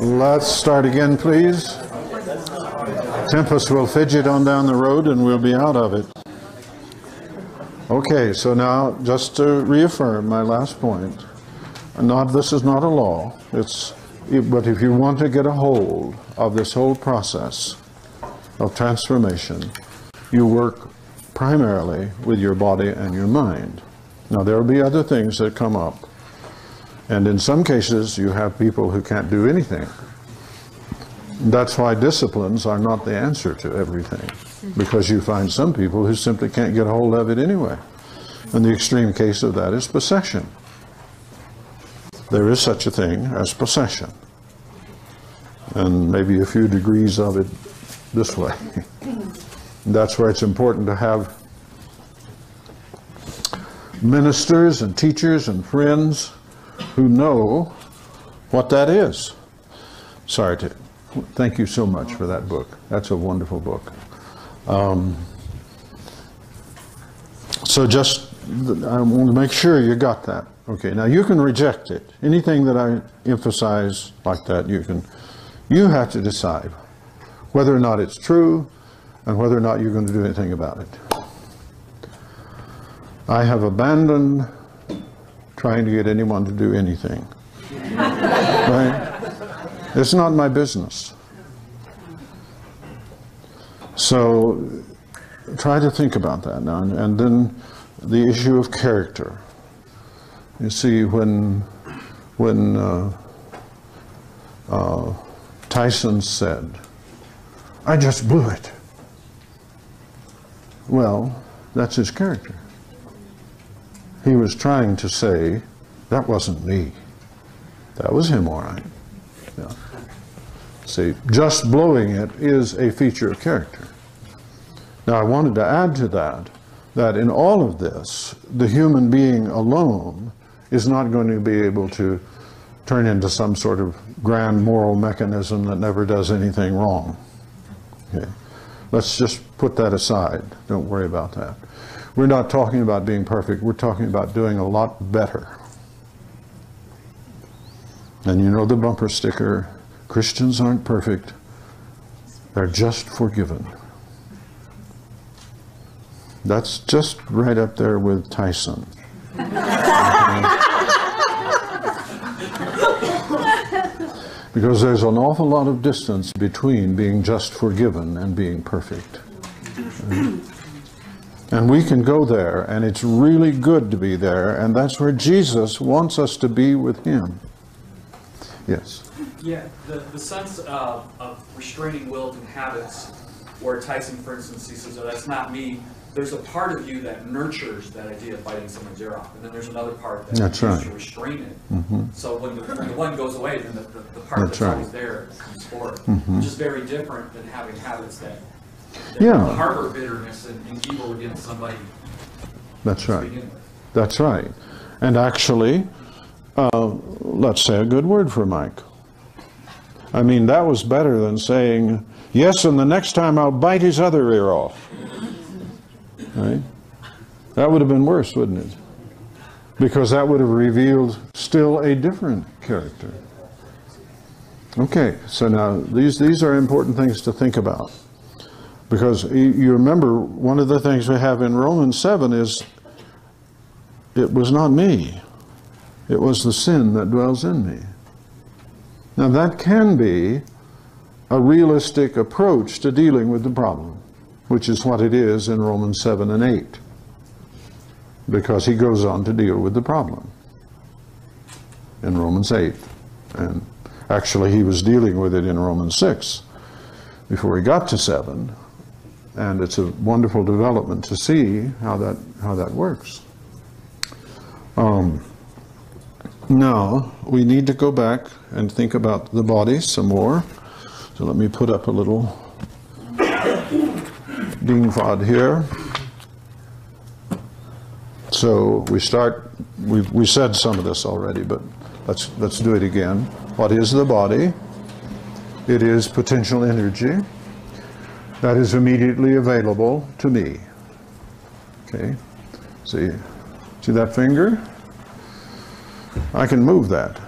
Let's start again, please. Tempest will fidget on down the road and we'll be out of it. Okay, so now just to reaffirm my last point, not this is not a law. It's but if you want to get a hold of this whole process of transformation, you work primarily with your body and your mind. Now there will be other things that come up. And in some cases, you have people who can't do anything. That's why disciplines are not the answer to everything, because you find some people who simply can't get a hold of it anyway. And the extreme case of that is possession. There is such a thing as possession, and maybe a few degrees of it this way. That's where it's important to have ministers and teachers and friends who know what that is. Sorry to, thank you so much for that book. That's a wonderful book. Um, so just, I want to make sure you got that. Okay, now you can reject it. Anything that I emphasize like that, you can, you have to decide whether or not it's true and whether or not you're going to do anything about it. I have abandoned trying to get anyone to do anything. right? It's not my business. So try to think about that now. And, and then the issue of character. You see, when, when uh, uh, Tyson said, I just blew it. Well, that's his character he was trying to say, that wasn't me. That was him, all right. Yeah. See, just blowing it is a feature of character. Now, I wanted to add to that that in all of this, the human being alone is not going to be able to turn into some sort of grand moral mechanism that never does anything wrong. Okay. Let's just put that aside. Don't worry about that. We're not talking about being perfect. We're talking about doing a lot better. And you know the bumper sticker Christians aren't perfect, they're just forgiven. That's just right up there with Tyson. because there's an awful lot of distance between being just forgiven and being perfect. And we can go there, and it's really good to be there, and that's where Jesus wants us to be with Him. Yes? Yeah, the, the sense of, of restraining wills and habits, where Tyson, for instance, he says, oh, that's not me. There's a part of you that nurtures that idea of biting someone's ear off, and then there's another part that that's right. to restrain it. Mm-hmm. So when the, when the, one goes away, then the, the, the part that's, that's right. always there comes forward, mm-hmm. which is very different than having habits that yeah. harbor bitterness and, and evil against somebody. That's right. That's right. And actually, uh, let's say a good word for Mike. I mean, that was better than saying, yes, and the next time I'll bite his other ear off. Right? That would have been worse, wouldn't it? Because that would have revealed still a different character. Okay, so now these, these are important things to think about. Because you remember, one of the things we have in Romans 7 is it was not me, it was the sin that dwells in me. Now, that can be a realistic approach to dealing with the problem, which is what it is in Romans 7 and 8, because he goes on to deal with the problem in Romans 8. And actually, he was dealing with it in Romans 6 before he got to 7 and it's a wonderful development to see how that how that works. Um, now we need to go back and think about the body some more. So let me put up a little dingfod here. So we start. We we said some of this already, but let's let's do it again. What is the body? It is potential energy that is immediately available to me. Okay, see, see that finger? I can move that.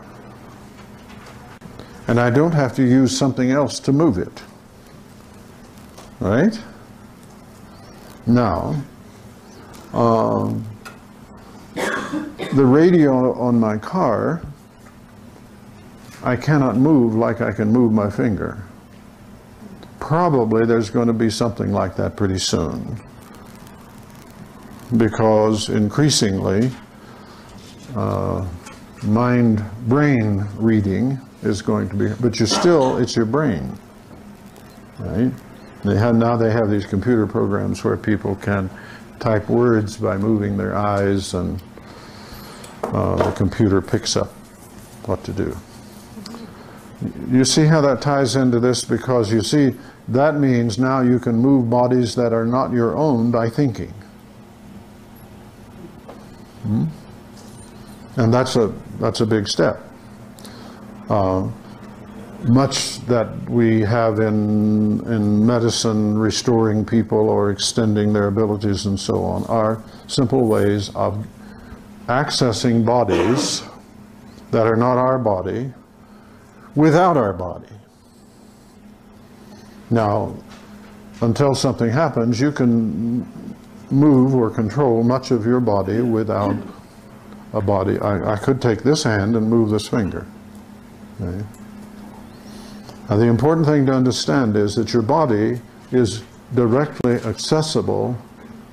And I don't have to use something else to move it. Right? Now, um, the radio on my car, I cannot move like I can move my finger. Probably there's going to be something like that pretty soon. Because increasingly, uh, mind brain reading is going to be, but you still, it's your brain, right? They have, now they have these computer programs where people can type words by moving their eyes and uh, the computer picks up what to do. You see how that ties into this? Because you see, that means now you can move bodies that are not your own by thinking. Hmm? And that's a, that's a big step. Uh, much that we have in, in medicine restoring people or extending their abilities and so on are simple ways of accessing bodies that are not our body without our body. Now, until something happens, you can move or control much of your body without a body. I, I could take this hand and move this finger. Okay? Now, the important thing to understand is that your body is directly accessible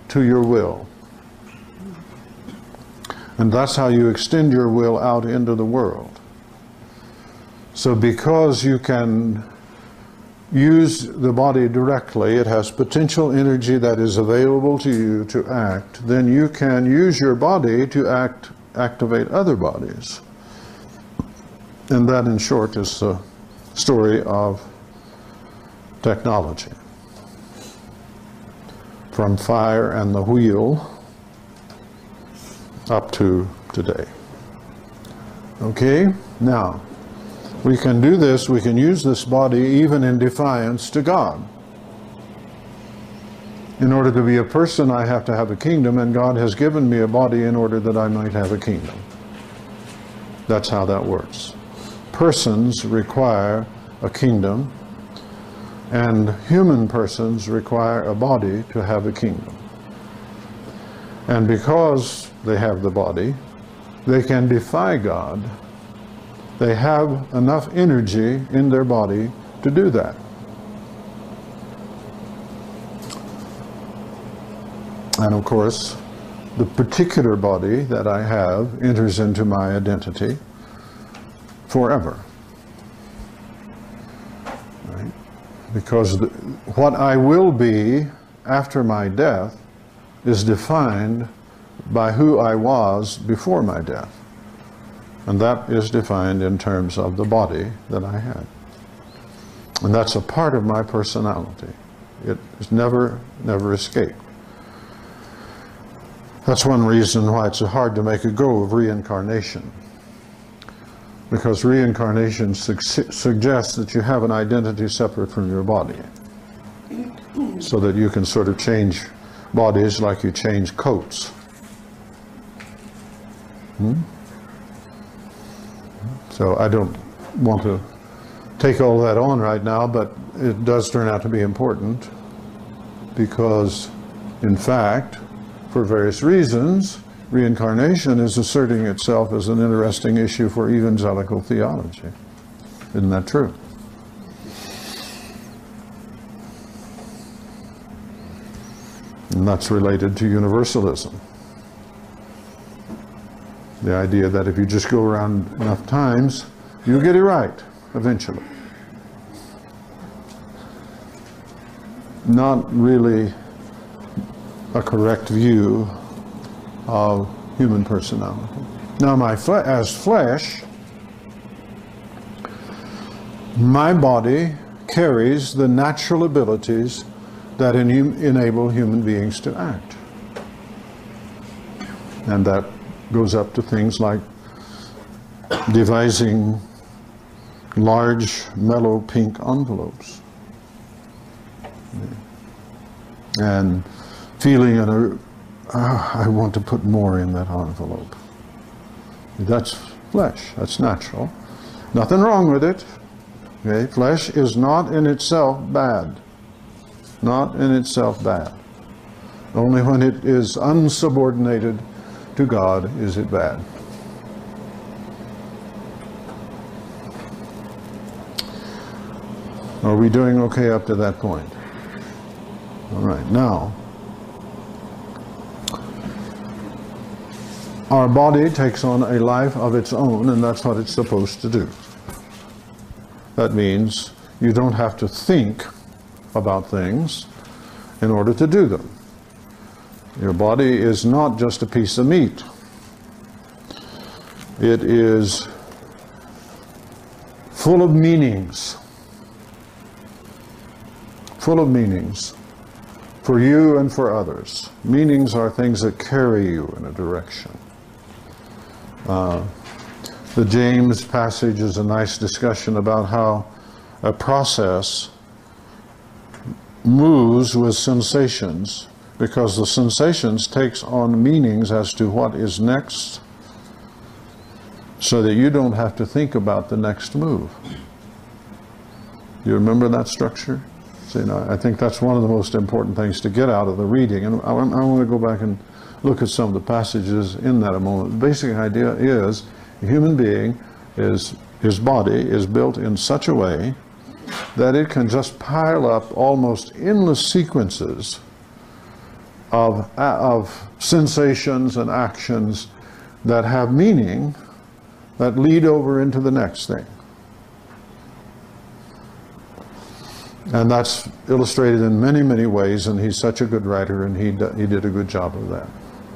to your will. And that's how you extend your will out into the world. So because you can use the body directly, it has potential energy that is available to you to act, then you can use your body to act, activate other bodies. And that, in short, is the story of technology. From fire and the wheel up to today. Okay? Now, we can do this, we can use this body even in defiance to God. In order to be a person, I have to have a kingdom, and God has given me a body in order that I might have a kingdom. That's how that works. Persons require a kingdom, and human persons require a body to have a kingdom. And because they have the body, they can defy God. They have enough energy in their body to do that. And of course, the particular body that I have enters into my identity forever. Right? Because the, what I will be after my death is defined by who I was before my death. And that is defined in terms of the body that I had. And that's a part of my personality. It is never, never escaped. That's one reason why it's hard to make a go of reincarnation. Because reincarnation su- suggests that you have an identity separate from your body. So that you can sort of change bodies like you change coats. Hmm? So I don't want to take all that on right now, but it does turn out to be important because, in fact, for various reasons, reincarnation is asserting itself as an interesting issue for evangelical theology. Isn't that true? And that's related to universalism. The idea that if you just go around enough times, you'll get it right eventually. Not really a correct view of human personality. Now, my fle- as flesh, my body carries the natural abilities that en- enable human beings to act. And that goes up to things like devising large, mellow pink envelopes. And feeling an, uh, I want to put more in that envelope. That's flesh, that's natural. Nothing wrong with it. Okay? Flesh is not in itself bad. Not in itself bad. Only when it is unsubordinated to God is it bad. Are we doing okay up to that point? All right, now, our body takes on a life of its own, and that's what it's supposed to do. That means you don't have to think about things in order to do them. Your body is not just a piece of meat. It is full of meanings. Full of meanings for you and for others. Meanings are things that carry you in a direction. Uh, the James passage is a nice discussion about how a process moves with sensations because the sensations takes on meanings as to what is next so that you don't have to think about the next move. You remember that structure? See, now, I think that's one of the most important things to get out of the reading. And I, I want to go back and look at some of the passages in that a moment. The basic idea is a human being is his body is built in such a way that it can just pile up almost endless sequences of, of sensations and actions that have meaning that lead over into the next thing. And that's illustrated in many, many ways, and he's such a good writer, and he, he did a good job of that.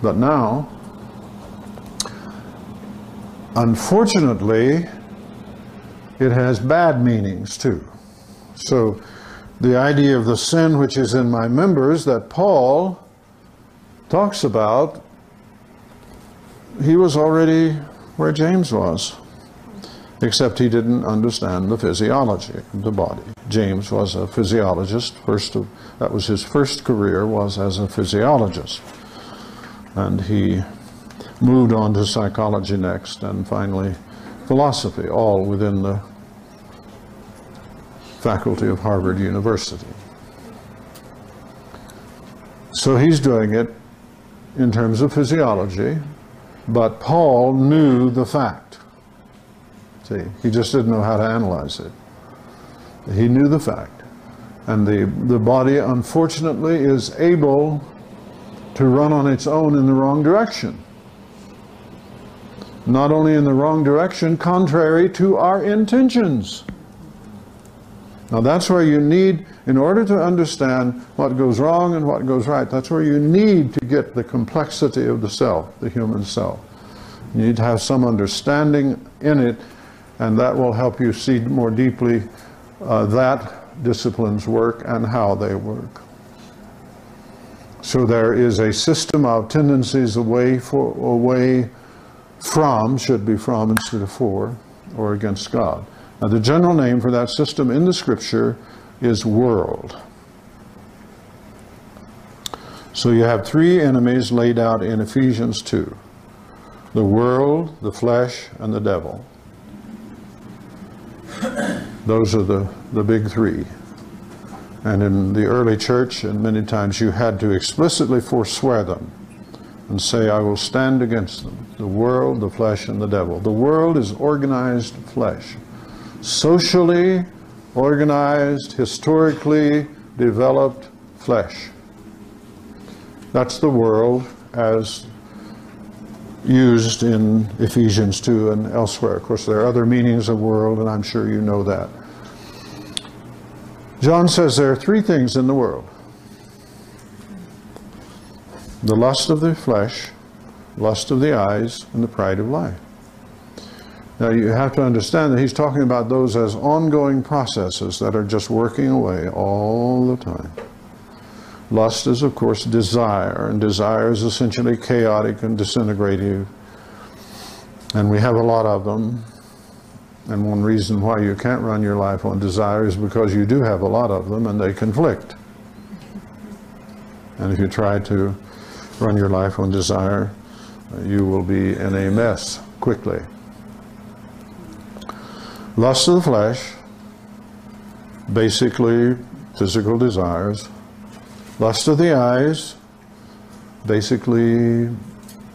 But now, unfortunately, it has bad meanings too. So, the idea of the sin which is in my members that Paul talks about, he was already where James was, except he didn't understand the physiology of the body. James was a physiologist. First, of, that was his first career was as a physiologist, and he moved on to psychology next, and finally philosophy, all within the faculty of Harvard University. So he's doing it in terms of physiology, but Paul knew the fact. See, he just didn't know how to analyze it. He knew the fact. And the, the body, unfortunately, is able to run on its own in the wrong direction. Not only in the wrong direction, contrary to our intentions. Now that's where you need, in order to understand what goes wrong and what goes right, that's where you need to get the complexity of the self, the human self. You need to have some understanding in it, and that will help you see more deeply uh, that discipline's work and how they work. So there is a system of tendencies away for away from should be from instead of for or against God. The general name for that system in the scripture is world. So you have three enemies laid out in Ephesians 2 the world, the flesh, and the devil. Those are the, the big three. And in the early church, and many times you had to explicitly forswear them and say, I will stand against them the world, the flesh, and the devil. The world is organized flesh socially organized, historically developed flesh. That's the world as used in Ephesians 2 and elsewhere. Of course, there are other meanings of world, and I'm sure you know that. John says there are three things in the world the lust of the flesh, lust of the eyes, and the pride of life. Now you have to understand that he's talking about those as ongoing processes that are just working away all the time. Lust is, of course, desire, and desire is essentially chaotic and disintegrative. And we have a lot of them. And one reason why you can't run your life on desire is because you do have a lot of them and they conflict. And if you try to run your life on desire, you will be in a mess quickly lust of the flesh, basically physical desires. Lust of the eyes, basically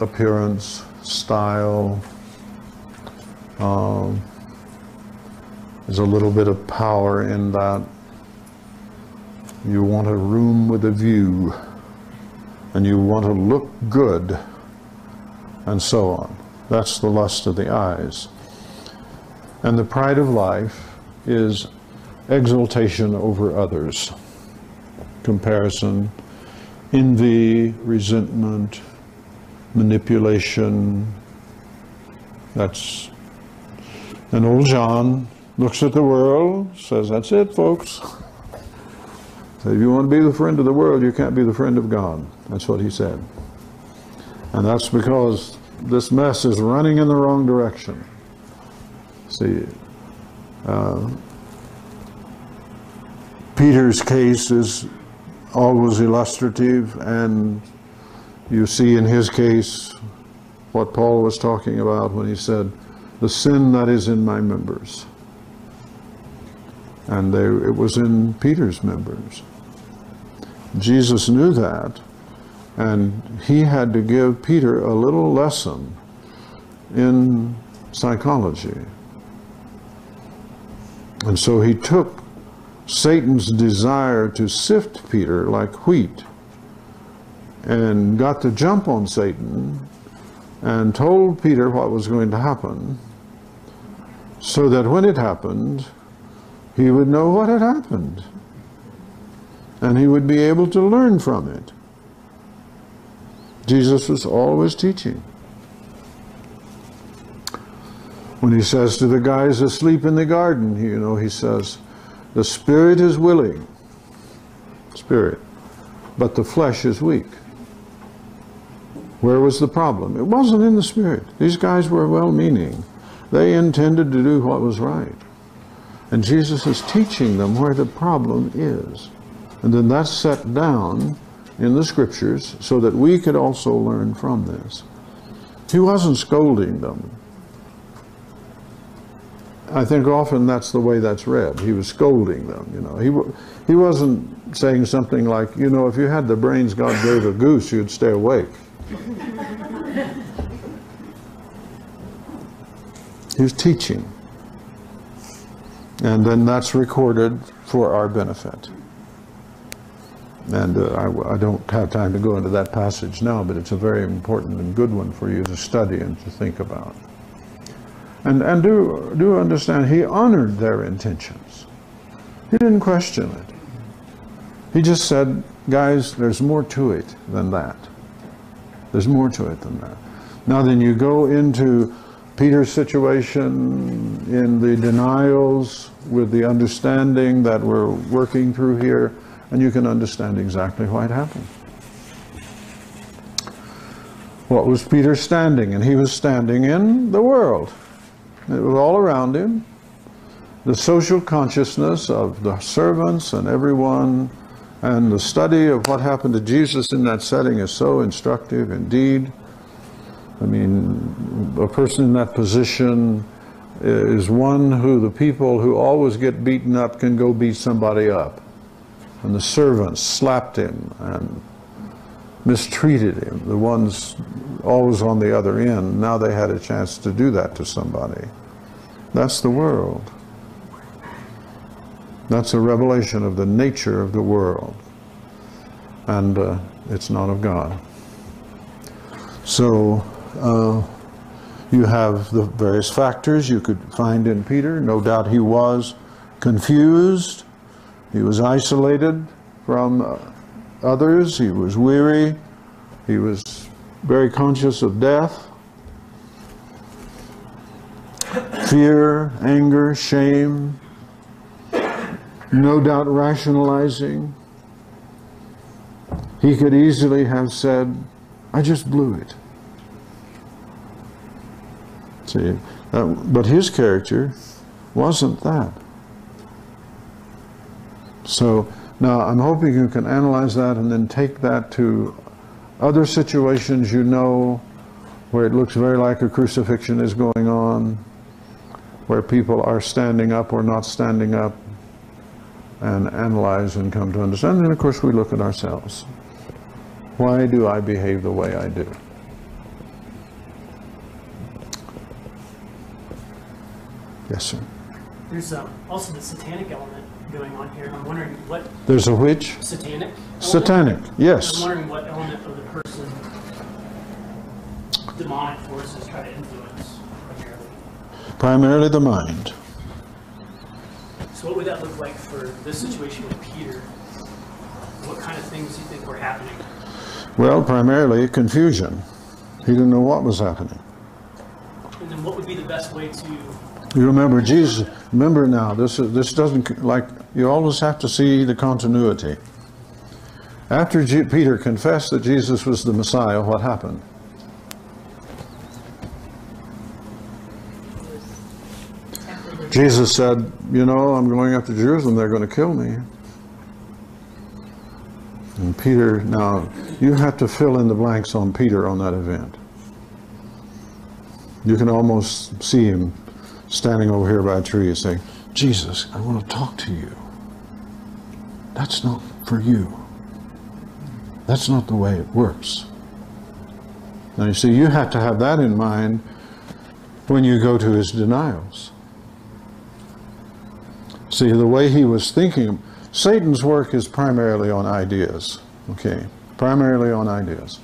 appearance, style. Um, there's a little bit of power in that. You want a room with a view, and you want to look good, and so on. That's the lust of the eyes. And the pride of life is exaltation over others, comparison, envy, resentment, manipulation. That's, and old John looks at the world, says, That's it, folks. So if you want to be the friend of the world, you can't be the friend of God. That's what he said. And that's because this mess is running in the wrong direction. See, uh, Peter's case is always illustrative, and you see in his case what Paul was talking about when he said, The sin that is in my members. And they, it was in Peter's members. Jesus knew that, and he had to give Peter a little lesson in psychology. And so he took Satan's desire to sift Peter like wheat and got the jump on Satan and told Peter what was going to happen so that when it happened, he would know what had happened and he would be able to learn from it. Jesus was always teaching. When he says to the guys asleep in the garden, you know, he says, the spirit is willing, spirit, but the flesh is weak. Where was the problem? It wasn't in the spirit. These guys were well meaning. They intended to do what was right. And Jesus is teaching them where the problem is. And then that's set down in the scriptures so that we could also learn from this. He wasn't scolding them. I think often that's the way that's read. He was scolding them, you know. He, he wasn't saying something like, you know, if you had the brains God gave a goose, you'd stay awake. he was teaching. And then that's recorded for our benefit. And uh, I, I, don't have time to go into that passage now, but it's a very important and good one for you to study and to think about. And, and do, do understand, he honored their intentions. He didn't question it. He just said, guys, there's more to it than that. There's more to it than that. Now then you go into Peter's situation in the denials with the understanding that we're working through here, and you can understand exactly why it happened. What was Peter standing? And he was standing in the world. It was all around him. The social consciousness of the servants and everyone, and the study of what happened to Jesus in that setting is so instructive indeed. I mean, a person in that position is one who the people who always get beaten up can go beat somebody up. And the servants slapped him and mistreated him, the ones always on the other end, now they had a chance to do that to somebody. That's the world. That's a revelation of the nature of the world. And uh, it's not of God. So uh, you have the various factors you could find in Peter. No doubt he was confused. He was isolated from uh, others. He was weary. He was very conscious of death. Fear, anger, shame, no doubt rationalizing. He could easily have said, I just blew it. See, uh, but his character wasn't that. So now I'm hoping you can analyze that and then take that to other situations you know where it looks very like a crucifixion is going on, where people are standing up or not standing up, and analyze and come to understand. And of course, we look at ourselves. Why do I behave the way I do? Yes, sir. There's um, also the satanic element going on here. I'm wondering what There's a which? satanic. element? Satanic, I'm wondering what element of the person demonic forces try to influence primarily. Primarily the mind. So what would that look like for this situation with Peter? What kind of things do you think were happening? Well, primarily confusion. He didn't know what was happening. And then what would be the best way to You remember Jesus, remember now, this, is, this doesn't, like, you always have to see the continuity. After Je- Peter confessed that Jesus was the Messiah, what happened? Jesus said, You know, I'm going up to Jerusalem, they're going to kill me. And Peter, now, you have to fill in the blanks on Peter on that event. You can almost see him standing over here by a tree saying, Jesus, I want to talk to you. That's not for you. That's not the way it works. Now, you see, you have to have that in mind when you go to his denials. See, the way he was thinking, Satan's work is primarily on ideas, okay? Primarily on ideas.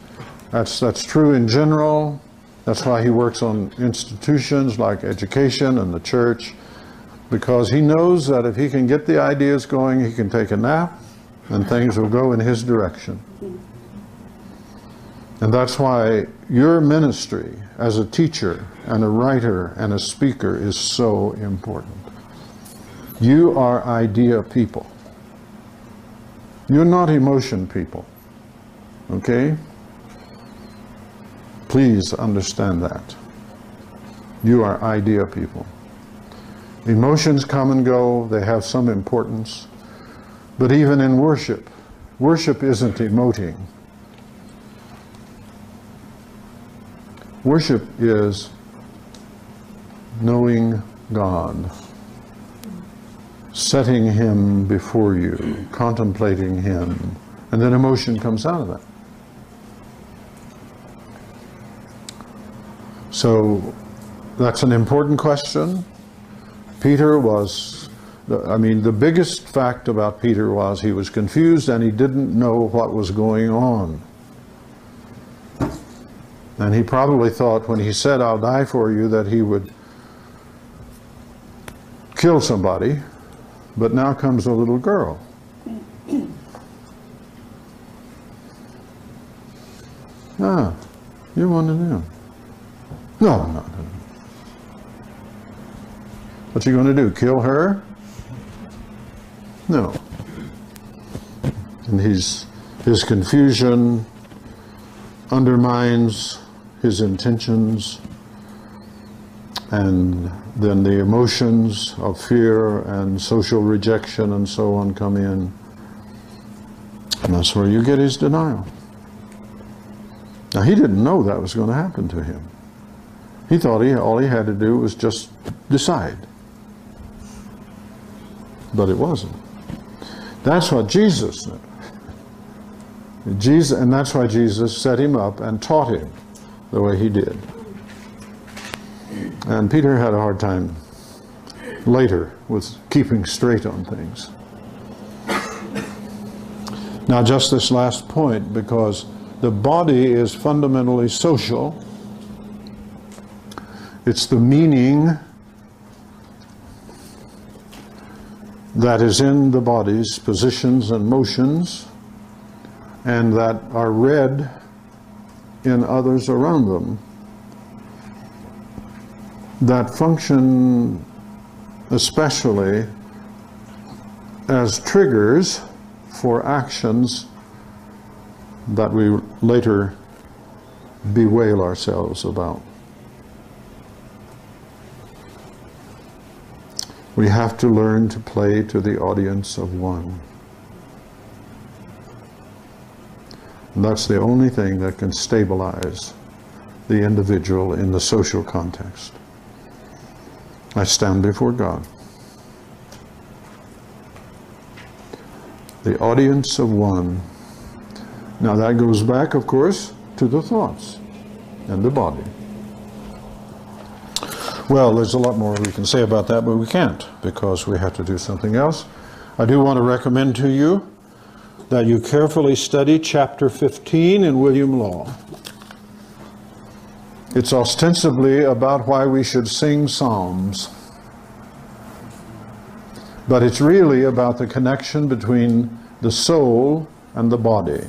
That's, that's true in general. That's why he works on institutions like education and the church, because he knows that if he can get the ideas going, he can take a nap and things will go in his direction. And that's why your ministry as a teacher and a writer and a speaker is so important. You are idea people. You're not emotion people. Okay? Please understand that. You are idea people. Emotions come and go, they have some importance. But even in worship, worship isn't emoting. Worship is knowing God, setting Him before you, contemplating Him, and then emotion comes out of that. So that's an important question. Peter was, I mean, the biggest fact about Peter was he was confused and he didn't know what was going on. And he probably thought when he said, I'll die for you, that he would kill somebody. But now comes a little girl. Ah, you one of them. No, no, no. What's he going to do? Kill her? No. And he's, his confusion undermines his intentions, and then the emotions of fear and social rejection and so on come in. And that's where you get his denial. Now, he didn't know that was going to happen to him. He thought he, all he had to do was just decide. But it wasn't. That's what Jesus knew. Jesus, and that's why Jesus set him up and taught him the way he did. And Peter had a hard time later with keeping straight on things. Now, just this last point, because the body is fundamentally social, it's the meaning that is in the body's positions and motions and that are read in others around them that function especially as triggers for actions that we later bewail ourselves about. We have to learn to play to the audience of one. And that's the only thing that can stabilize the individual in the social context. I stand before God. The audience of one. Now that goes back, of course, to the thoughts and the body. Well, there's a lot more we can say about that, but we can't because we have to do something else. I do want to recommend to you that you carefully study chapter 15 in William Law. It's ostensibly about why we should sing psalms, but it's really about the connection between the soul and the body.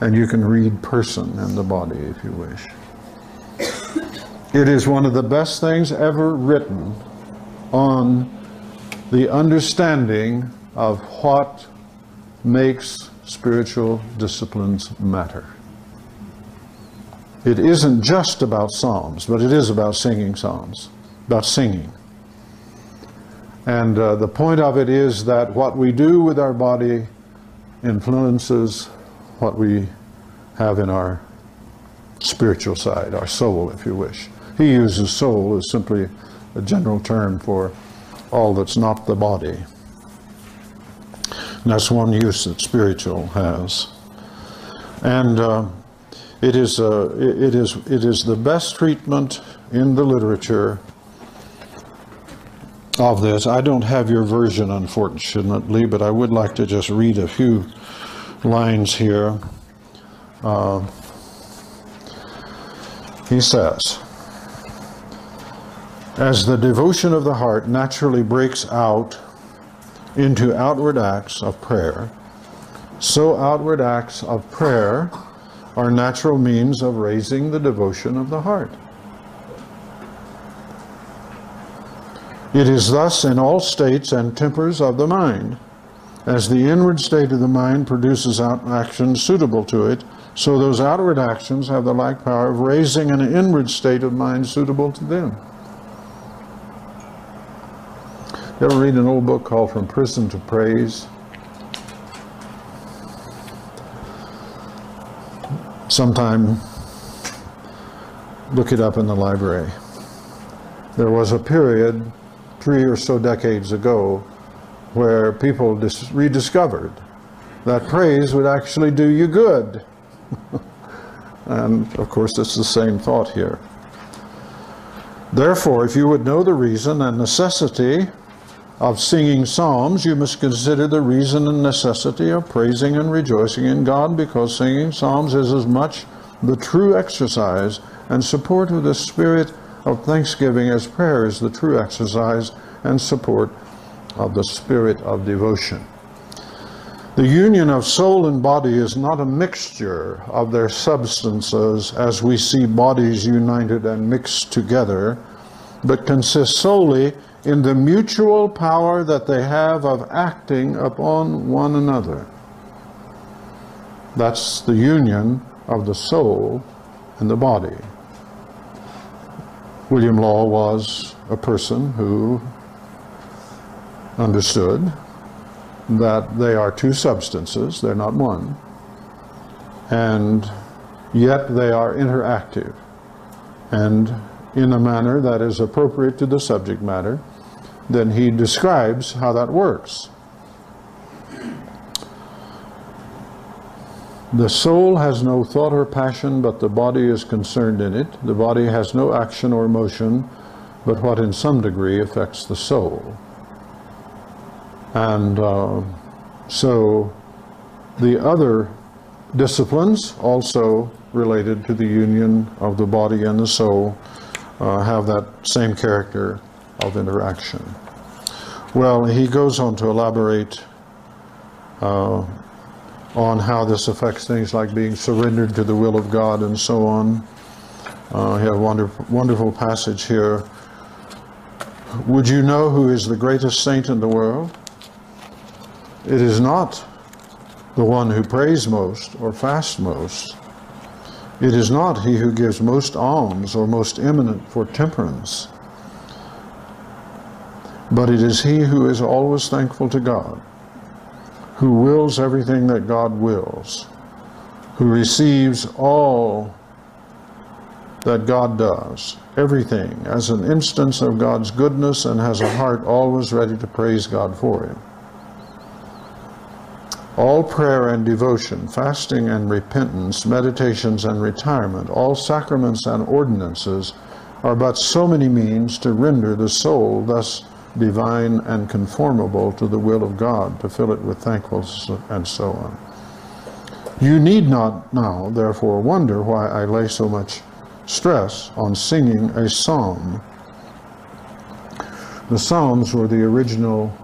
And you can read person and the body if you wish. It is one of the best things ever written on the understanding of what makes spiritual disciplines matter. It isn't just about psalms, but it is about singing psalms, about singing. And uh, the point of it is that what we do with our body influences what we have in our spiritual side, our soul, if you wish. He uses soul as simply a general term for all that's not the body. And that's one use that spiritual has. And uh, it, is, uh, it, is, it is the best treatment in the literature of this. I don't have your version, unfortunately, but I would like to just read a few lines here. Uh, he says, as the devotion of the heart naturally breaks out into outward acts of prayer, so outward acts of prayer are natural means of raising the devotion of the heart. It is thus in all states and tempers of the mind. As the inward state of the mind produces out actions suitable to it, so those outward actions have the like power of raising an inward state of mind suitable to them. You ever read an old book called From Prison to Praise? Sometime look it up in the library. There was a period, three or so decades ago, where people dis- rediscovered that praise would actually do you good. and of course, it's the same thought here. Therefore, if you would know the reason and necessity of singing psalms, you must consider the reason and necessity of praising and rejoicing in God, because singing psalms is as much the true exercise and support of the spirit of thanksgiving as prayer is the true exercise and support of the spirit of devotion. The union of soul and body is not a mixture of their substances as we see bodies united and mixed together, but consists solely in the mutual power that they have of acting upon one another. That's the union of the soul and the body. William Law was a person who understood that they are two substances, they're not one, and yet they are interactive and in a manner that is appropriate to the subject matter, then he describes how that works. The soul has no thought or passion, but the body is concerned in it. The body has no action or motion, but what in some degree affects the soul. And uh, so the other disciplines, also related to the union of the body and the soul, have that same character of interaction. Well, he goes on to elaborate uh, on how this affects things like being surrendered to the will of God and so on. Uh, he has a wonderful, wonderful passage here. Would you know who is the greatest saint in the world? It is not the one who prays most or fasts most. It is not he who gives most alms or most eminent for temperance. But it is he who is always thankful to God, who wills everything that God wills, who receives all that God does, everything, as an instance of God's goodness and has a heart always ready to praise God for it. All prayer and devotion, fasting and repentance, meditations and retirement, all sacraments and ordinances are but so many means to render the soul thus divine and conformable to the will of God, to fill it with thankfulness and so on. You need not now, therefore, wonder why I lay so much stress on singing a psalm. The Psalms were the original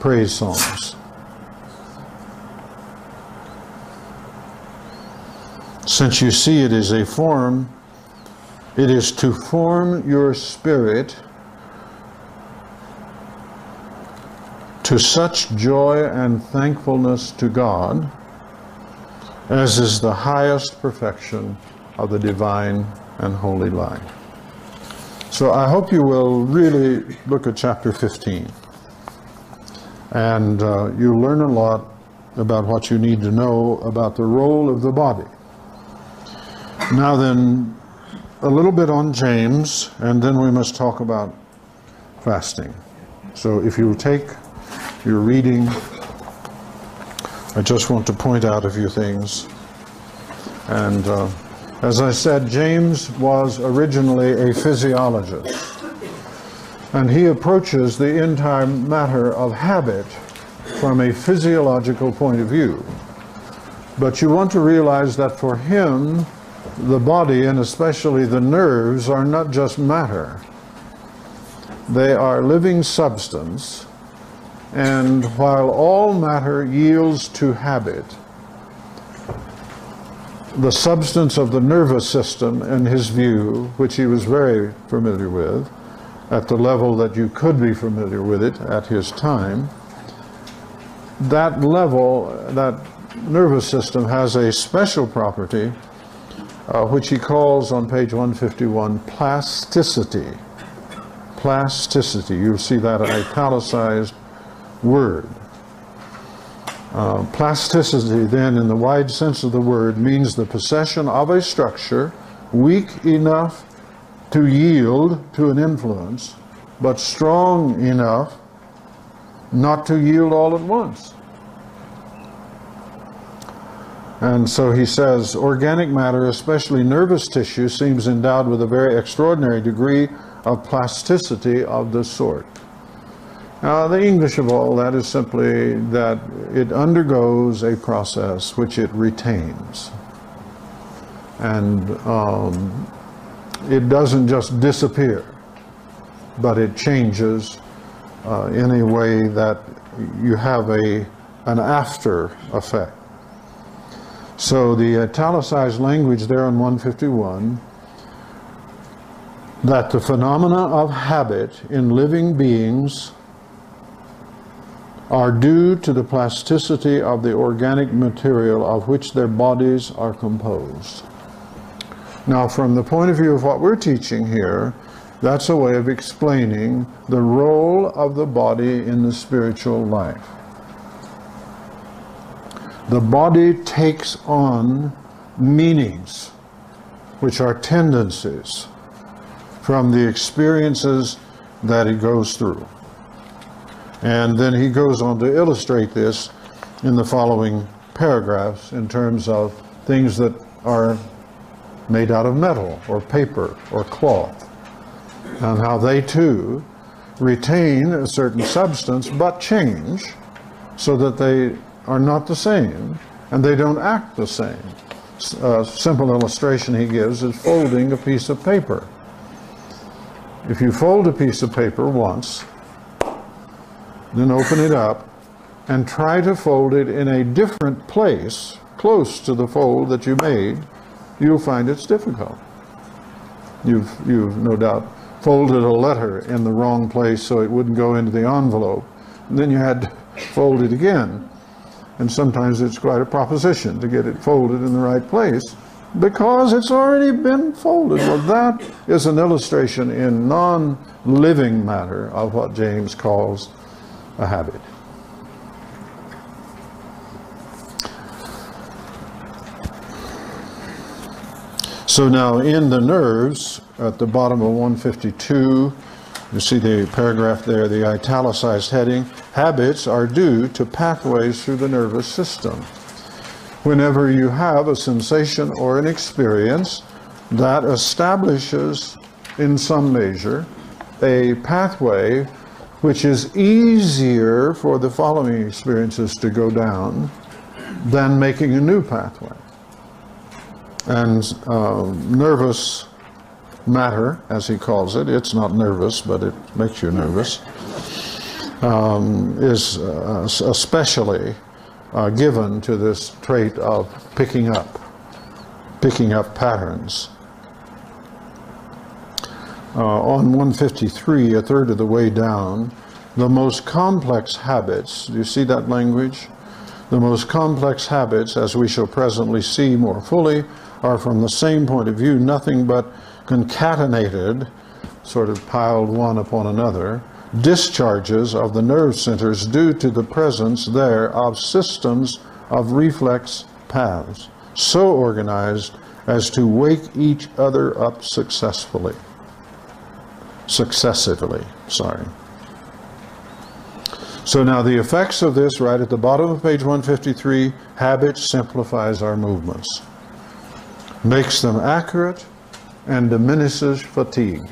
praise songs. Since you see it is a form, it is to form your spirit to such joy and thankfulness to God as is the highest perfection of the divine and holy life. So I hope you will really look at chapter 15 and uh, you'll learn a lot about what you need to know about the role of the body. Now then, a little bit on James, and then we must talk about fasting. So if you'll take your reading, I just want to point out a few things. And uh, as I said, James was originally a physiologist. And he approaches the entire matter of habit from a physiological point of view. But you want to realize that for him, the body and especially the nerves are not just matter. They are living substance. And while all matter yields to habit, the substance of the nervous system, in his view, which he was very familiar with, at the level that you could be familiar with it at his time, that level, that nervous system has a special property uh, which he calls on page 151 plasticity. Plasticity. You'll see that italicized word. Uh, plasticity, then, in the wide sense of the word, means the possession of a structure weak enough to yield to an influence, but strong enough not to yield all at once. And so he says, organic matter, especially nervous tissue, seems endowed with a very extraordinary degree of plasticity of this sort. Now, the English of all that is simply that it undergoes a process which it retains. And um, it doesn't just disappear, but it changes uh, in a way that you have a, an after effect. So the uh, italicized language there in 151 that the phenomena of habit in living beings are due to the plasticity of the organic material of which their bodies are composed. Now, from the point of view of what we're teaching here, that's a way of explaining the role of the body in the spiritual life. The body takes on meanings, which are tendencies from the experiences that it goes through. And then he goes on to illustrate this in the following paragraphs in terms of things that are made out of metal or paper or cloth, and how they too retain a certain substance but change so that they are not the same and they don't act the same. A uh, simple illustration he gives is folding a piece of paper. If you fold a piece of paper once, then open it up and try to fold it in a different place close to the fold that you made, you'll find it's difficult. You've, you've no doubt folded a letter in the wrong place so it wouldn't go into the envelope. And then you had to fold it again. And sometimes it's quite a proposition to get it folded in the right place because it's already been folded. Well, that is an illustration in non living matter of what James calls a habit. So now in the nerves, at the bottom of 152, you see the paragraph there, the italicized heading, habits are due to pathways through the nervous system. Whenever you have a sensation or an experience that establishes, in some measure, a pathway which is easier for the following experiences to go down than making a new pathway. And uh, nervous matter, as he calls it, it's not nervous, but it makes you nervous, um, is uh, especially uh, given to this trait of picking up, picking up patterns. Uh, on 153, a third of the way down, the most complex habits, do you see that language? The most complex habits, as we shall presently see more fully, are from the same point of view nothing but concatenated, sort of piled one upon another, discharges of the nerve centers due to the presence there of systems of reflex paths, so organized as to wake each other up successfully. Successively, sorry. So now the effects of this, right at the bottom of page 153, habit simplifies our movements, makes them accurate, and diminishes fatigue.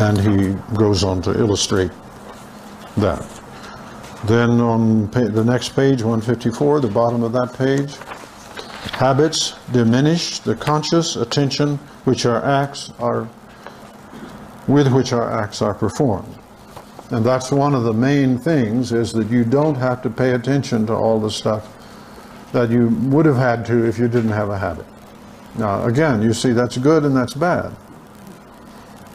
And he goes on to illustrate that. Then on the next page, 154, the bottom of that page, habits diminish the conscious attention which our acts are with which our acts are performed. And that's one of the main things is that you don't have to pay attention to all the stuff that you would have had to if you didn't have a habit. Now, again, you see that's good and that's bad.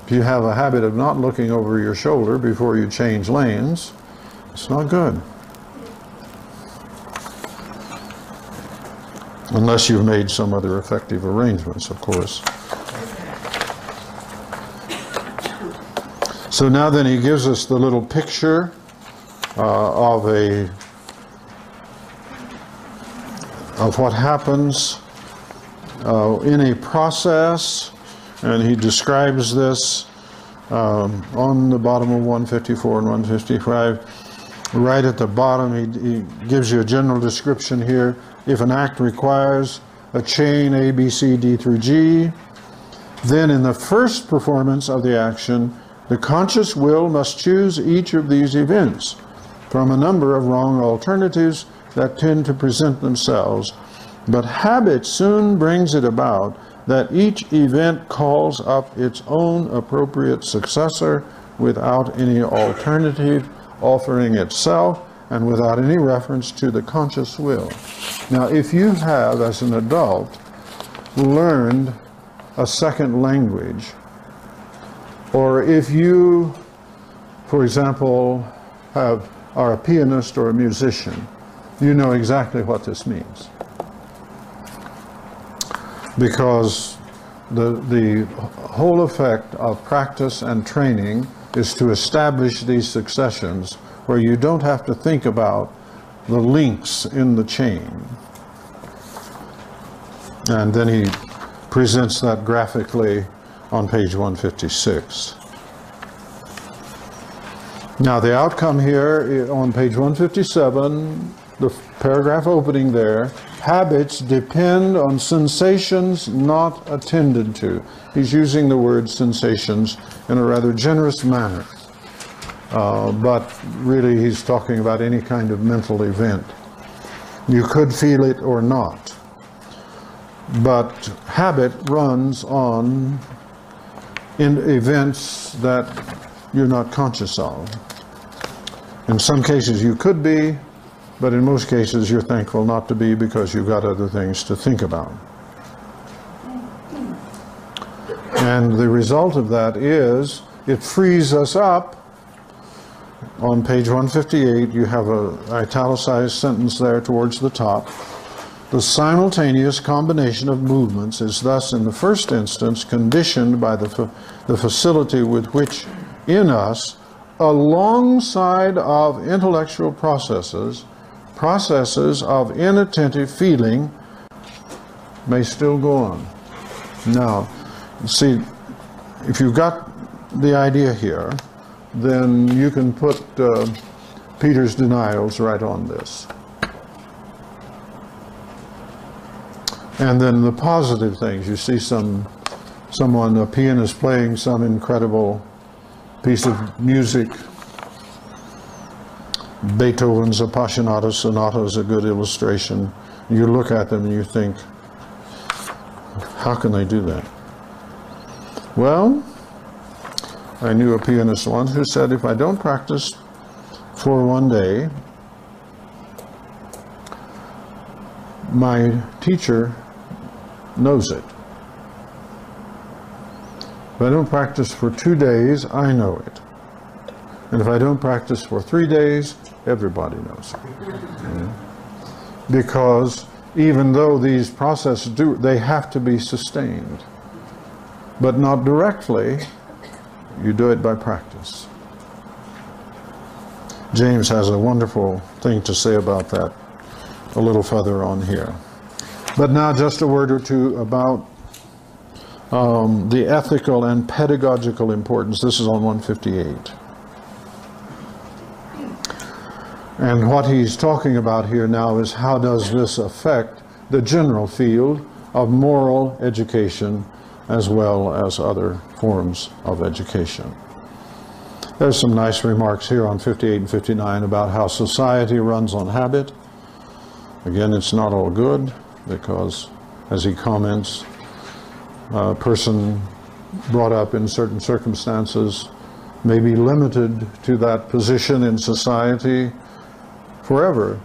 If you have a habit of not looking over your shoulder before you change lanes, it's not good. Unless you've made some other effective arrangements, of course. So now then he gives us the little picture uh, of a of what happens uh, in a process, and he describes this um, on the bottom of 154 and 155. Right at the bottom, he, he gives you a general description here. If an act requires a chain A, B, C, D through G, then in the first performance of the action, the conscious will must choose each of these events from a number of wrong alternatives that tend to present themselves, but habit soon brings it about that each event calls up its own appropriate successor without any alternative offering itself and without any reference to the conscious will. Now, if you have, as an adult, learned a second language, or if you, for example, have, are a pianist or a musician, you know exactly what this means. Because the, the whole effect of practice and training is to establish these successions where you don't have to think about the links in the chain. And then he presents that graphically on page 156. Now, the outcome here on page 157, the paragraph opening there, habits depend on sensations not attended to. He's using the word sensations in a rather generous manner. Uh, but really, he's talking about any kind of mental event. You could feel it or not. But habit runs on in events that you're not conscious of. In some cases, you could be, but in most cases, you're thankful not to be because you've got other things to think about. And the result of that is it frees us up. On page 158, you have a italicized sentence there towards the top. The simultaneous combination of movements is thus, in the first instance, conditioned by the, fa- the facility with which in us, alongside of intellectual processes, processes of inattentive feeling may still go on. Now, see, if you've got the idea here, then you can put uh, Peter's denials right on this. And then the positive things, you see some, someone, a pianist playing some incredible piece of music. Beethoven's Appassionata Sonata is a good illustration. You look at them and you think, how can they do that? Well, I knew a pianist once who said, if I don't practice for one day, my teacher knows it. If I don't practice for two days, I know it. And if I don't practice for three days, everybody knows. Yeah. Because even though these processes do, they have to be sustained, but not directly. You do it by practice. James has a wonderful thing to say about that a little further on here. But now, just a word or two about um, the ethical and pedagogical importance. This is on 158. And what he's talking about here now is how does this affect the general field of moral education as well as other forms of education. There's some nice remarks here on 58 and 59 about how society runs on habit. Again, it's not all good because, as he comments, a person brought up in certain circumstances may be limited to that position in society forever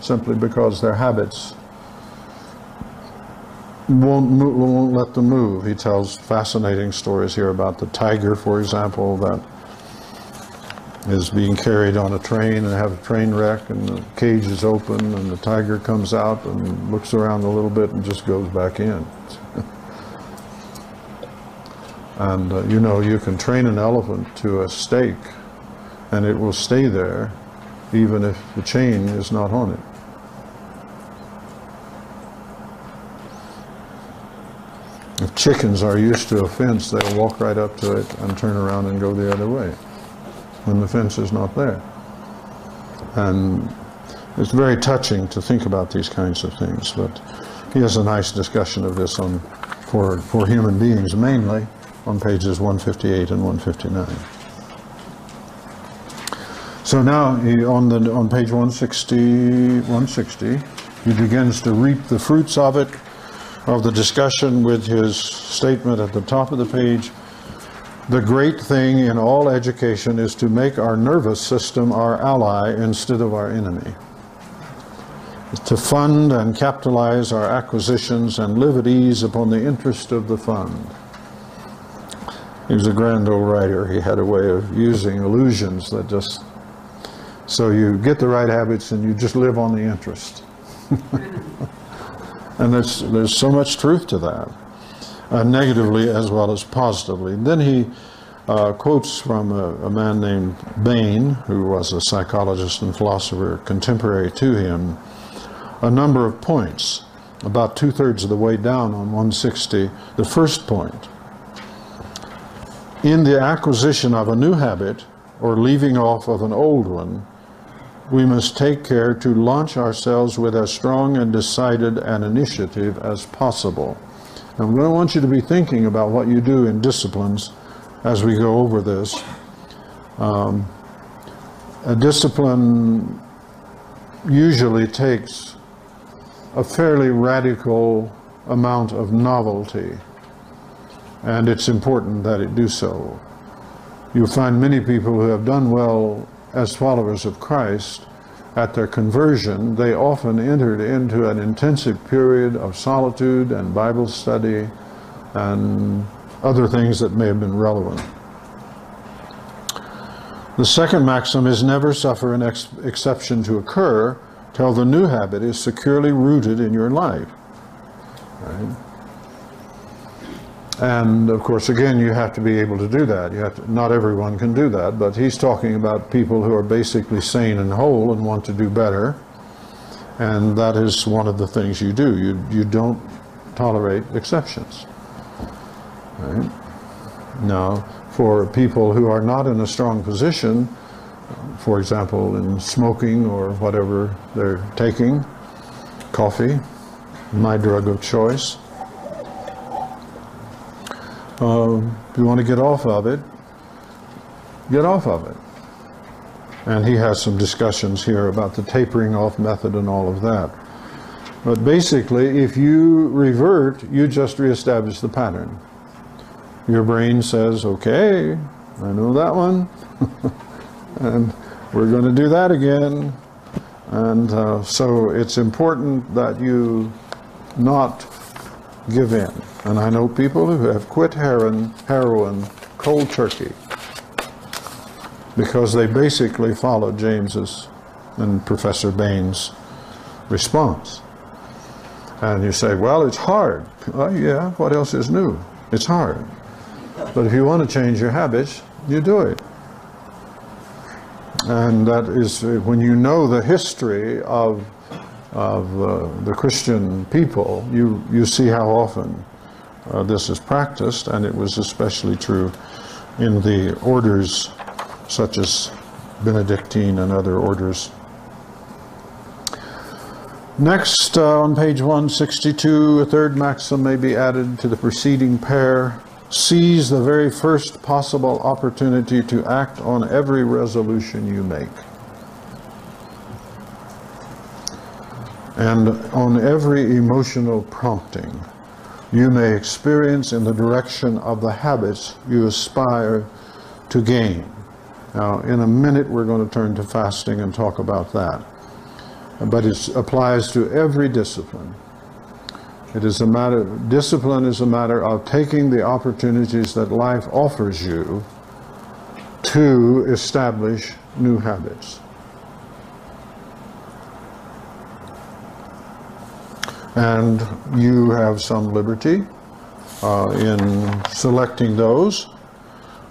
simply because their habits won't, mo- won't let them move. He tells fascinating stories here about the tiger, for example, that is being carried on a train and have a train wreck and the cage is open and the tiger comes out and looks around a little bit and just goes back in. and uh, you know, you can train an elephant to a stake and it will stay there even if the chain is not on it. If chickens are used to a fence, they'll walk right up to it and turn around and go the other way when the fence is not there. And it's very touching to think about these kinds of things, but he has a nice discussion of this on, for, for human beings mainly, on pages 158 and 159. So now, he, on the, on page 160, 160, he begins to reap the fruits of it, of the discussion with his statement at the top of the page. The great thing in all education is to make our nervous system our ally instead of our enemy. To fund and capitalize our acquisitions and live at ease upon the interest of the fund. He was a grand old writer. He had a way of using illusions that just so you get the right habits and you just live on the interest. and there's, there's so much truth to that, uh, negatively as well as positively. Then he uh, quotes from a, a man named Bain, who was a psychologist and philosopher contemporary to him, a number of points, about two thirds of the way down on 160. The first point in the acquisition of a new habit or leaving off of an old one, we must take care to launch ourselves with as strong and decided an initiative as possible. I'm going to want you to be thinking about what you do in disciplines as we go over this. Um, a discipline usually takes a fairly radical amount of novelty, and it's important that it do so. You'll find many people who have done well as followers of Christ, at their conversion, they often entered into an intensive period of solitude and Bible study and other things that may have been relevant. The second maxim is never suffer an ex- exception to occur till the new habit is securely rooted in your life. Right? And of course, again, you have to be able to do that. You have to, not everyone can do that, but he's talking about people who are basically sane and whole and want to do better. And that is one of the things you do. You, you don't tolerate exceptions. Right? Now, for people who are not in a strong position, for example, in smoking or whatever they're taking, coffee, my drug of choice. Um, if you want to get off of it, get off of it. And he has some discussions here about the tapering off method and all of that. But basically, if you revert, you just reestablish the pattern. Your brain says, okay, I know that one, and we're going to do that again. And uh, so it's important that you not give in. And I know people who have quit heroin, heroin cold turkey because they basically followed James's and Professor Bain's response. And you say, well, it's hard. Well, yeah, what else is new? It's hard. But if you want to change your habits, you do it. And that is when you know the history of, of uh, the Christian people, you, you see how often uh, this is practiced, and it was especially true in the orders such as Benedictine and other orders. Next, uh, on page 162, a third maxim may be added to the preceding pair. Seize the very first possible opportunity to act on every resolution you make. And on every emotional prompting you may experience in the direction of the habits you aspire to gain. Now, in a minute, we're going to turn to fasting and talk about that. But it applies to every discipline. It is a matter, discipline is a matter of taking the opportunities that life offers you to establish new habits. And you have some liberty uh, in selecting those.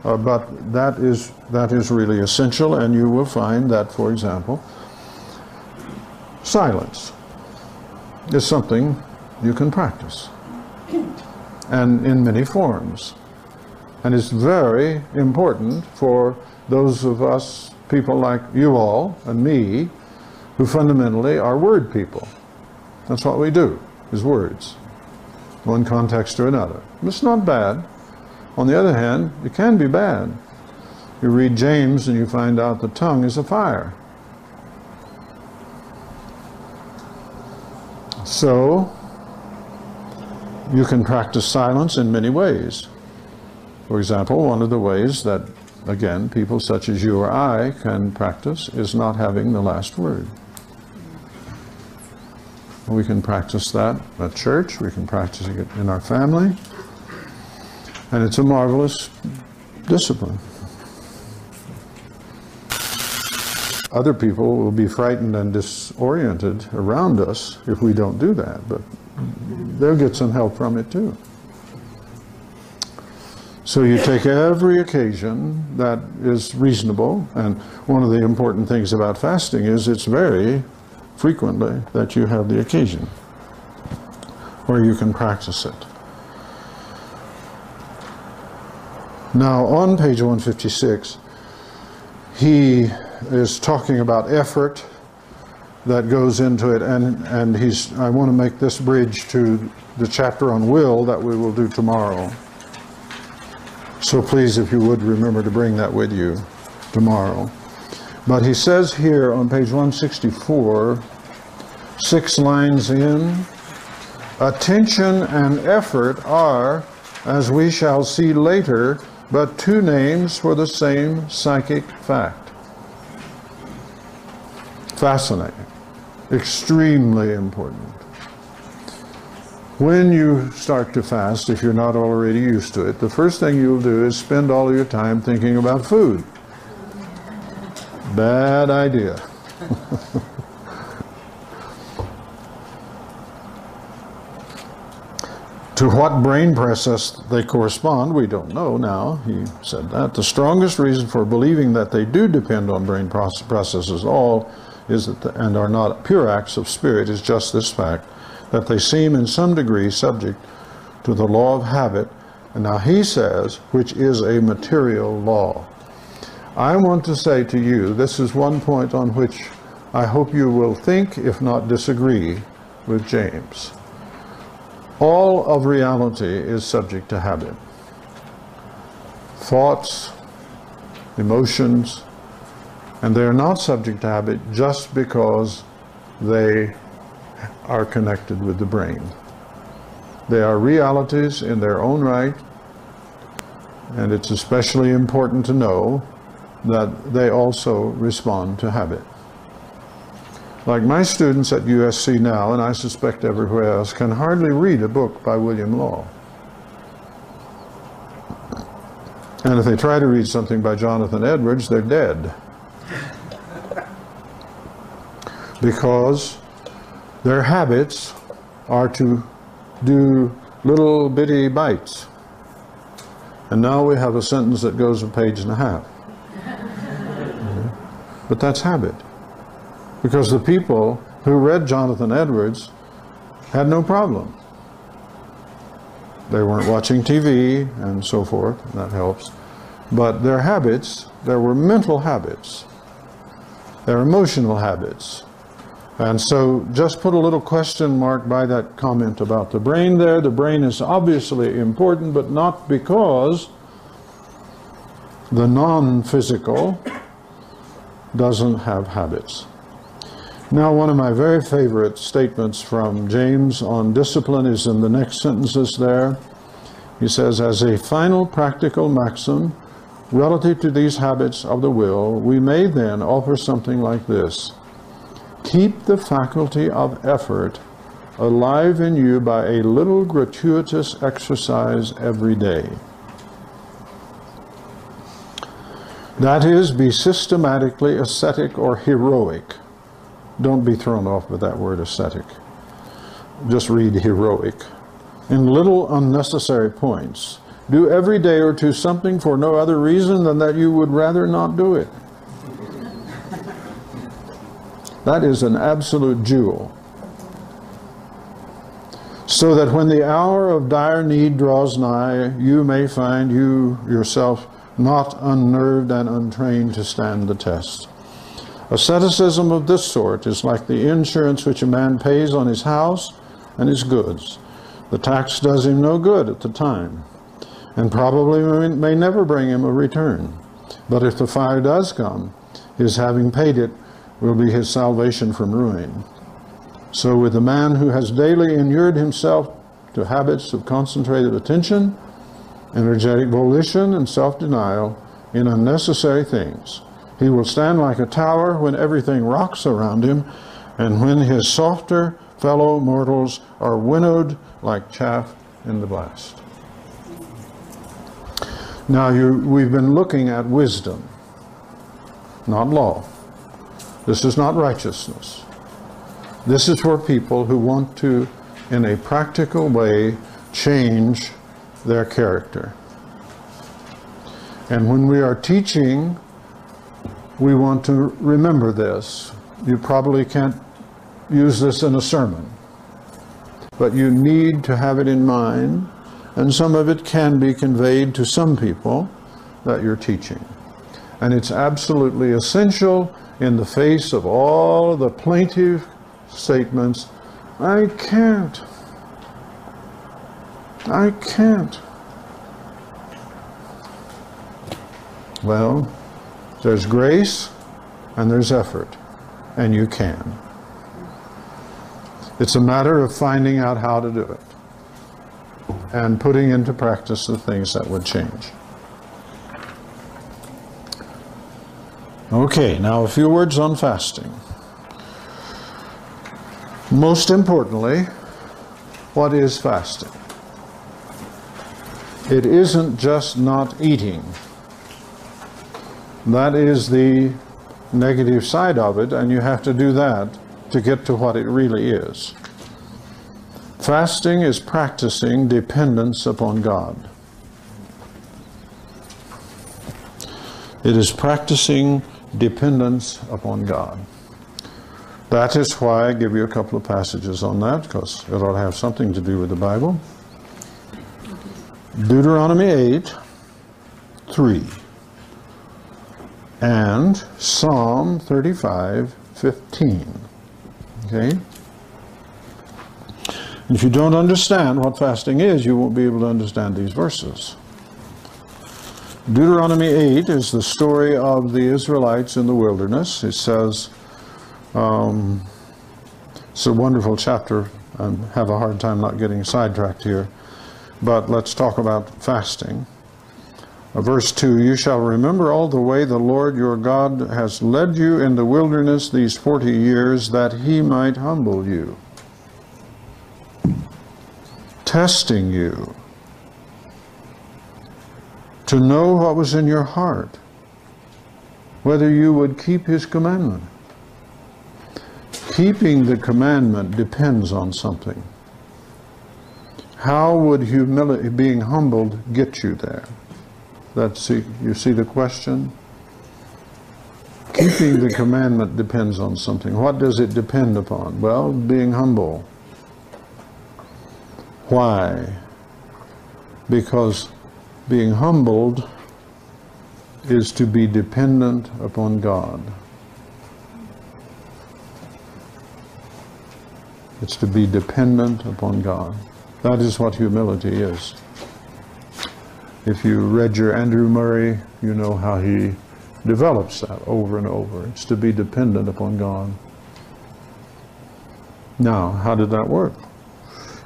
Uh, but that is that is really essential, and you will find that, for example, silence is something you can practice, and in many forms, and it's very important for those of us people like you all and me, who fundamentally are word people. That's what we do, is words, one context to another. It's not bad. On the other hand, it can be bad. You read James and you find out the tongue is a fire. So, you can practice silence in many ways. For example, one of the ways that, again, people such as you or I can practice is not having the last word. We can practice that at church, we can practice it in our family, and it's a marvelous discipline. Other people will be frightened and disoriented around us if we don't do that, but they'll get some help from it too. So you take every occasion that is reasonable, and one of the important things about fasting is it's very frequently that you have the occasion where you can practice it. Now, on page 156, he is talking about effort that goes into it, and, and he's, I want to make this bridge to the chapter on will that we will do tomorrow. So please, if you would, remember to bring that with you tomorrow. But he says here on page 164, six lines in, attention and effort are, as we shall see later, but two names for the same psychic fact. Fascinating. Extremely important. When you start to fast, if you're not already used to it, the first thing you'll do is spend all your time thinking about food. Bad idea. To what brain process they correspond, we don't know now. He said that. The strongest reason for believing that they do depend on brain processes all is that the, and are not pure acts of spirit is just this fact that they seem in some degree subject to the law of habit And now he says, which is a material law. I want to say to you, this is one point on which I hope you will think, if not disagree, with James. All of reality is subject to habit. Thoughts, emotions, and they are not subject to habit just because they are connected with the brain. They are realities in their own right, and it's especially important to know that they also respond to habit. Like my students at USC now, and I suspect everywhere else, can hardly read a book by William Law. And if they try to read something by Jonathan Edwards, they're dead. Because their habits are to do little bitty bites. And now we have a sentence that goes a page and a half. But that's habit. Because the people who read Jonathan Edwards had no problem. They weren't watching TV and so forth, that helps. But their habits, there were mental habits, their emotional habits. And so just put a little question mark by that comment about the brain there. The brain is obviously important, but not because the non physical doesn't have habits. Now, one of my very favorite statements from James on discipline is in the next sentences there. He says, As a final practical maxim relative to these habits of the will, we may then offer something like this Keep the faculty of effort alive in you by a little gratuitous exercise every day. That is, be systematically ascetic or heroic. Don't be thrown off by that word ascetic. Just read heroic. In little unnecessary points. Do every day or two something for no other reason than that you would rather not do it. That is an absolute jewel. So that when the hour of dire need draws nigh, you may find you yourself not unnerved and untrained to stand the test. Asceticism of this sort is like the insurance which a man pays on his house and his goods. The tax does him no good at the time, and probably may never bring him a return. But if the fire does come, his having paid it will be his salvation from ruin. So, with the man who has daily inured himself to habits of concentrated attention, energetic volition, and self denial in unnecessary things, he will stand like a tower when everything rocks around him, and when his softer fellow mortals are winnowed like chaff in the blast. Now, you, we've been looking at wisdom, not law. This is not righteousness. This is for people who want to, in a practical way, change their character. And when we are teaching, we want to remember this. You probably can't use this in a sermon, but you need to have it in mind, and some of it can be conveyed to some people that you're teaching. And it's absolutely essential in the face of all the plaintive statements I can't. I can't. Well, there's grace and there's effort, and you can. It's a matter of finding out how to do it and putting into practice the things that would change. Okay, now a few words on fasting. Most importantly, what is fasting? It isn't just not eating. That is the negative side of it, and you have to do that to get to what it really is. Fasting is practicing dependence upon God. It is practicing dependence upon God. That is why I give you a couple of passages on that, because it ought to have something to do with the Bible. Deuteronomy 8, 3, and Psalm 35, 15. Okay? If you don't understand what fasting is, you won't be able to understand these verses. Deuteronomy 8 is the story of the Israelites in the wilderness. It says, um, it's a wonderful chapter. I have a hard time not getting sidetracked here. But let's talk about fasting. Verse 2 You shall remember all the way the Lord your God has led you in the wilderness these 40 years, that he might humble you, testing you, to know what was in your heart, whether you would keep his commandment. Keeping the commandment depends on something. How would humility, being humbled, get you there? That's, you see the question? Keeping the commandment depends on something. What does it depend upon? Well, being humble. Why? Because being humbled is to be dependent upon God. It's to be dependent upon God. That is what humility is. If you read your Andrew Murray, you know how he develops that over and over. It's to be dependent upon God. Now, how did that work?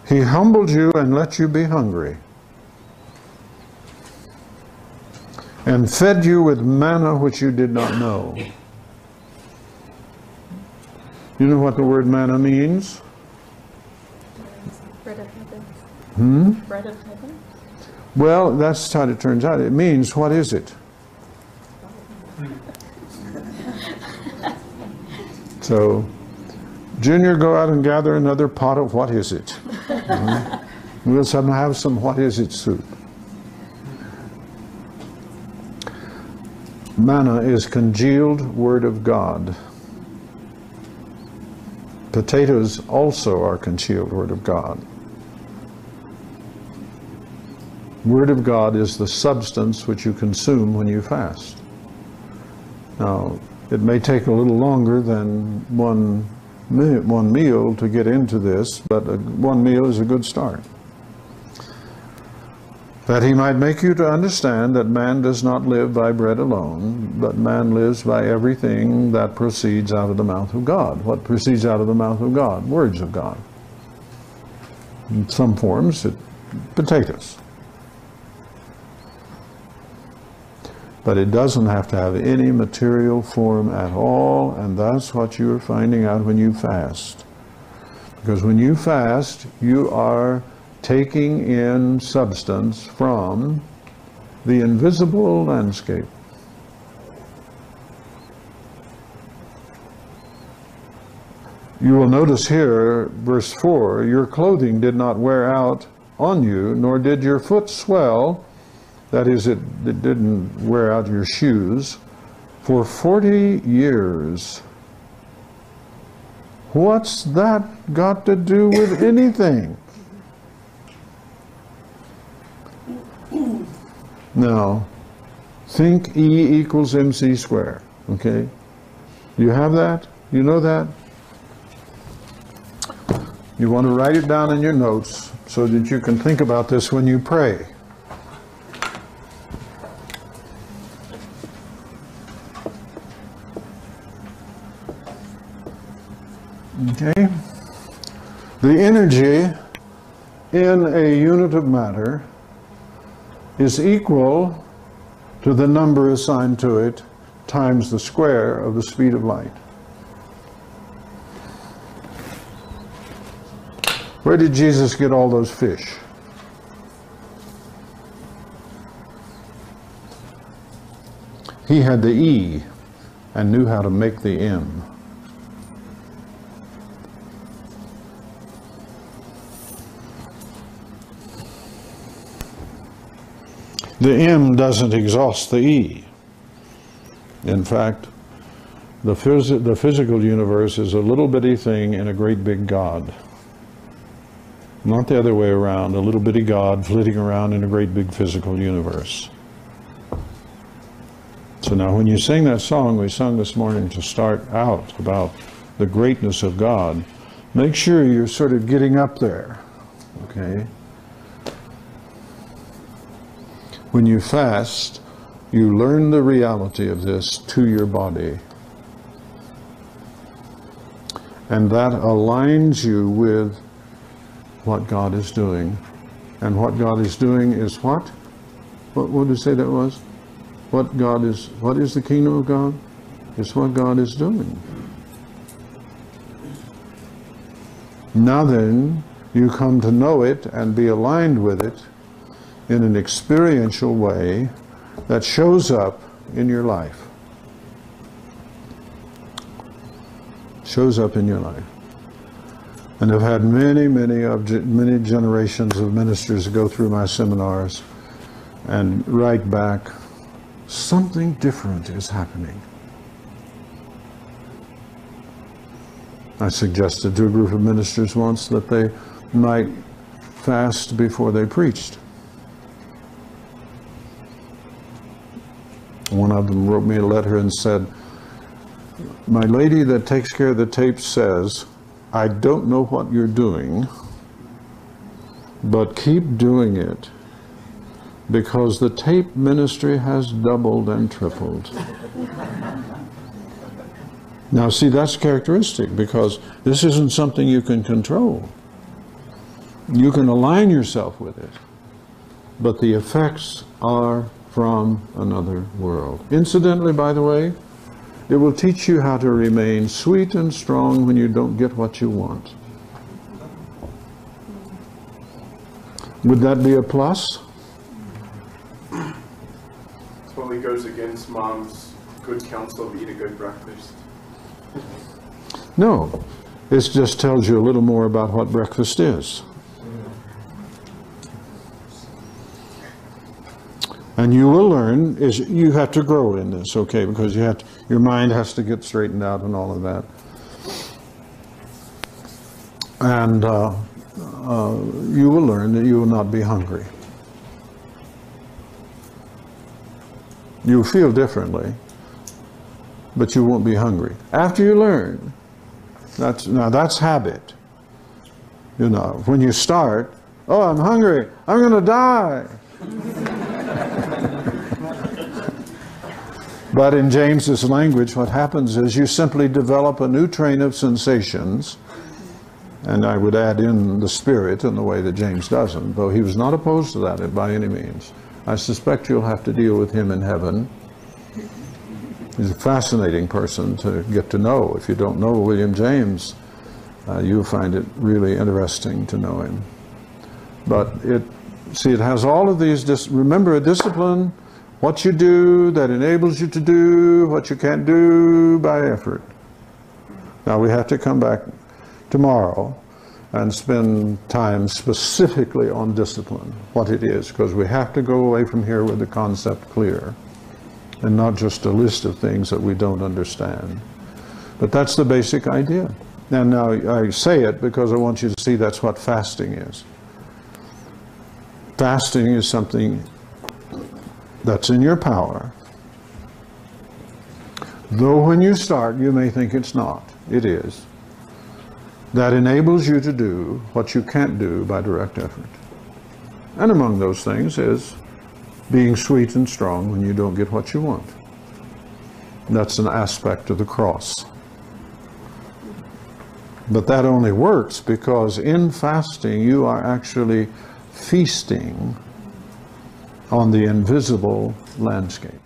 He humbled you and let you be hungry, and fed you with manna which you did not know. You know what the word manna means? Bread of heaven. Hmm? Bread of heaven? Well, that's how it turns out. It means, what is it? So, Junior, go out and gather another pot of what is it? Mhm. We'll some have some what is it soup. Manna is congealed word of God. Potatoes also are congealed word of God. Word of God is the substance which you consume when you fast. Now, it may take a little longer than one, me- one meal to get into this, but a, one meal is a good start. That he might make you to understand that man does not live by bread alone, but man lives by everything that proceeds out of the mouth of God. What proceeds out of the mouth of God? Words of God. In some forms, it, potatoes. But it doesn't have to have any material form at all, and that's what you're finding out when you fast. Because when you fast, you are taking in substance from the invisible landscape. You will notice here, verse 4 Your clothing did not wear out on you, nor did your foot swell that is, it, it didn't wear out your shoes, for 40 years. What's that got to do with anything? Now, think E equals mc squared, okay? You have that? You know that? You want to write it down in your notes so that you can think about this when you pray. Okay? The energy in a unit of matter is equal to the number assigned to it times the square of the speed of light. Where did Jesus get all those fish? He had the E and knew how to make the M. The M doesn't exhaust the E. In fact, the, phys- the physical universe is a little bitty thing in a great big God. Not the other way around, a little bitty God flitting around in a great big physical universe. So now, when you sing that song we sung this morning to start out about the greatness of God, make sure you're sort of getting up there, okay? When you fast, you learn the reality of this to your body. And that aligns you with what God is doing. And what God is doing is what? What, what did you say that was? What God is, what is the kingdom of God? It's what God is doing. Now then, you come to know it and be aligned with it in an experiential way that shows up in your life. Shows up in your life. And I've had many, many many generations of ministers go through my seminars and write back, something different is happening. I suggested to a group of ministers once that they might fast before they preached. One of them wrote me a letter and said, My lady that takes care of the tapes says, I don't know what you're doing, but keep doing it because the tape ministry has doubled and tripled. now, see, that's characteristic because this isn't something you can control. You can align yourself with it, but the effects are from another world. Incidentally, by the way, it will teach you how to remain sweet and strong when you don't get what you want. Would that be a plus? totally goes against mom's good counsel of eat a good breakfast. No. This just tells you a little more about what breakfast is. And you will learn is you have to grow in this, okay? Because you have to, your mind has to get straightened out and all of that. And uh, uh, you will learn that you will not be hungry. You'll feel differently, but you won't be hungry. After you learn, that's now that's habit. You know, when you start, oh, I'm hungry, I'm going to die. But in James's language, what happens is you simply develop a new train of sensations, and I would add in the spirit in the way that James doesn't, though he was not opposed to that by any means. I suspect you'll have to deal with him in heaven. He's a fascinating person to get to know. If you don't know William James, uh, you'll find it really interesting to know him. But it, see, it has all of these, dis- remember a discipline, what you do that enables you to do what you can't do by effort. Now we have to come back tomorrow and spend time specifically on discipline, what it is, because we have to go away from here with the concept clear and not just a list of things that we don't understand. But that's the basic idea. And now I say it because I want you to see that's what fasting is. Fasting is something that's in your power. Though when you start, you may think it's not. It is that enables you to do what you can't do by direct effort. And among those things is being sweet and strong when you don't get what you want. That's an aspect of the cross. But that only works because in fasting you are actually feasting on the invisible landscape.